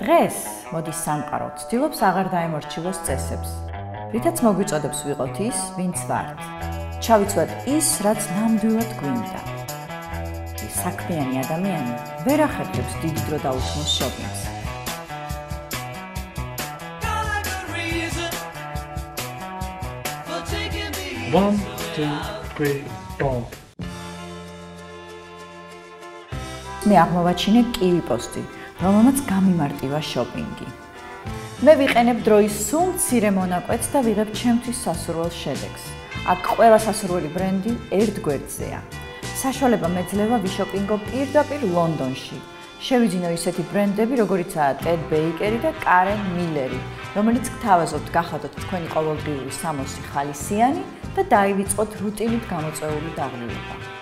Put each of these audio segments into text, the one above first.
დღეს მოდი სამყარო ცდილობს აღარ დაემორჩილოს წესებს. რითაც მოგვიწოდებს ვიყოთ ის, ვინც ვართ. ჩავიცვათ ის, რაც ნამდვილად გვინდა. საქმიანი ადამიანი ვერ ახერხებს დიდ დრო დაუთმოს შოპინგს. One, two, three, four. მე აღმოვაჩინე კივი პოსტი, რომელმაც გამიმარტივა შოპინგი. მე ვიყენებ დროის სულ მცირე მონაკვეთს და ვიღებ ჩემთვის სასურველ შედეგს. აქ ყველა სასურველი ბრენდი ერთ გვერდზეა. საშუალება მეძლევა ვიშოპინგო პირდაპირ ლონდონში. შევიძინო ისეთი ბრენდები, როგორიცაა Ted Baker და Karen Miller, რომელიც გთავაზობთ გახადოთ თქვენი ყოველდღიური სამოსი ხალისიანი და დაივიწყოთ რუტინით გამოწვეული დაღლილება.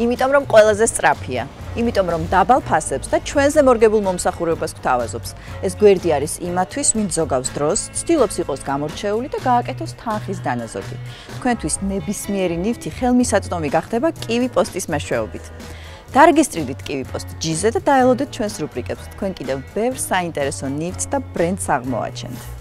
იმიტომ რომ ყველაზე სწრაფია. იმიტომ რომ დაბალ ფასებს და ჩვენზე მორგებულ მომსახურებას გვთავაზობს. ეს გვერდი არის იმათვის, ვინც ზოგავს დროს, ცდილობს იყოს გამორჩეული და გააკეთოს თანხის დანაზოგი. თქვენთვის ნებისმიერი ნივთი ხელმისაწვდომი გახდება კივი პოსტის მეშვეობით. დარეგისტრირდით კივი პოსტ ჯიზე და დაელოდეთ ჩვენს რუბრიკებს. თქვენ კიდევ ბევრ საინტერესო ნივთს და ბრენდს აღმოაჩენთ.